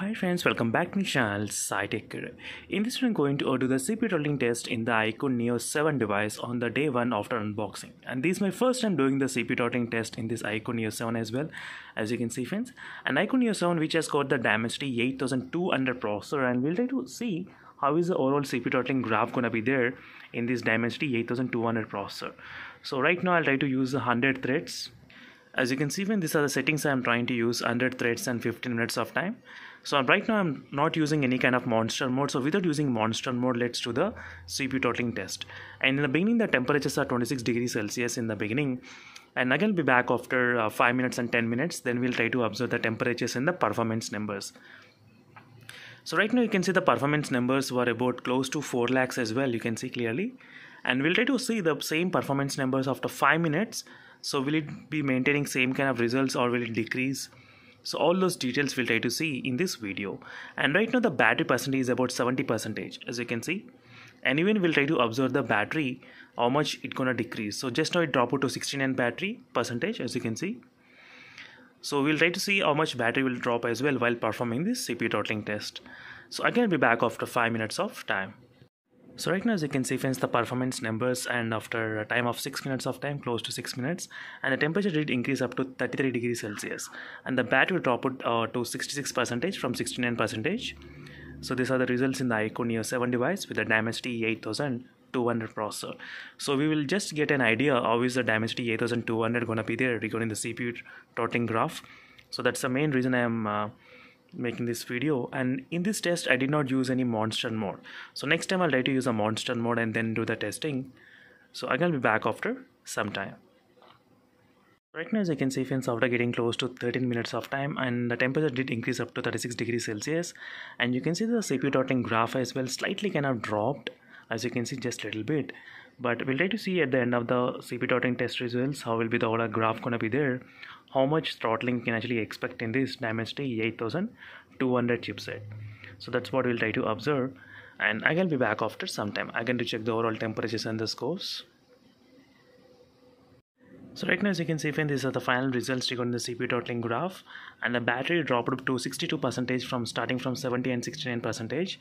Hi friends, welcome back to my channel Sai Tech. In this video, I'm going to do the CPU throttling test in the iQOO Neo 7 device on the day 1 after unboxing. And this is my first time doing the CPU throttling test in this iQOO Neo 7 as well, as you can see friends. And iQOO Neo 7 which has got the Dimensity 8200 processor and we'll try to see how is the overall CPU throttling graph gonna be there in this Dimensity 8200 processor. So right now I'll try to use 100 threads as you can see when these are the settings I'm trying to use 100 threads and 15 minutes of time. So right now I'm not using any kind of monster mode. So without using monster mode let's do the CPU throttling test. And in the beginning the temperatures are 26 degrees Celsius in the beginning. And again be back after uh, 5 minutes and 10 minutes. Then we'll try to observe the temperatures and the performance numbers. So right now you can see the performance numbers were about close to 4 lakhs as well you can see clearly and we'll try to see the same performance numbers after 5 minutes. So will it be maintaining same kind of results or will it decrease? So all those details we'll try to see in this video. And right now the battery percentage is about 70 percentage as you can see. And even we'll try to observe the battery how much it gonna decrease. So just now it dropped to 69 battery percentage as you can see. So we'll try to see how much battery will drop as well while performing this CPU throttling test. So again be back after 5 minutes of time so right now as you can see friends the performance numbers and after a time of 6 minutes of time close to 6 minutes and the temperature did increase up to 33 degrees Celsius. And the battery dropped uh, to 66 percentage from 69 percentage. So these are the results in the iQOO Neo 7 device with the Dimensity 8200 processor. So we will just get an idea how is the Dimensity 8200 gonna be there regarding the CPU throttling graph. So that's the main reason I am uh, making this video. And in this test I did not use any monster mode. So next time I'll try to use a monster mode and then do the testing. So I'm gonna be back after some time. Right now as you can see friends after getting close to 13 minutes of time and the temperature did increase up to 36 degrees Celsius. And you can see the CPU throttling graph as well slightly kind of dropped as you can see just a little bit. But we'll try to see at the end of the CPU throttling test results how will be the overall graph gonna be there how much throttling can actually expect in this Dimensity 8200 chipset. So that's what we'll try to observe and I will be back after some time. Again to check the overall temperatures and the scores. So right now as you can see these are the final results regarding the CPU throttling graph and the battery dropped up to 62 percentage from starting from 70 and 69 percentage.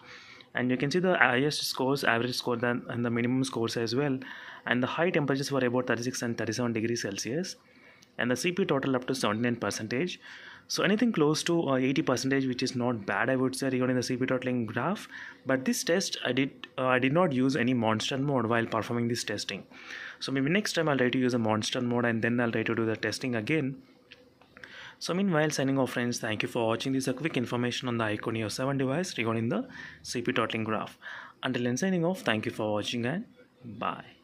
And you can see the highest scores average score than and the minimum scores as well. And the high temperatures were about 36 and 37 degrees celsius and the cpu total up to 79 percentage. So anything close to uh, 80 percentage which is not bad i would say regarding the cpu throttling graph. But this test i did uh, i did not use any monster mode while performing this testing. So maybe next time i'll try to use a monster mode and then i'll try to do the testing again. So meanwhile signing off friends, thank you for watching. This a quick information on the iQOO Neo 7 device regarding the CPU throttling graph. Until then signing off, thank you for watching and bye.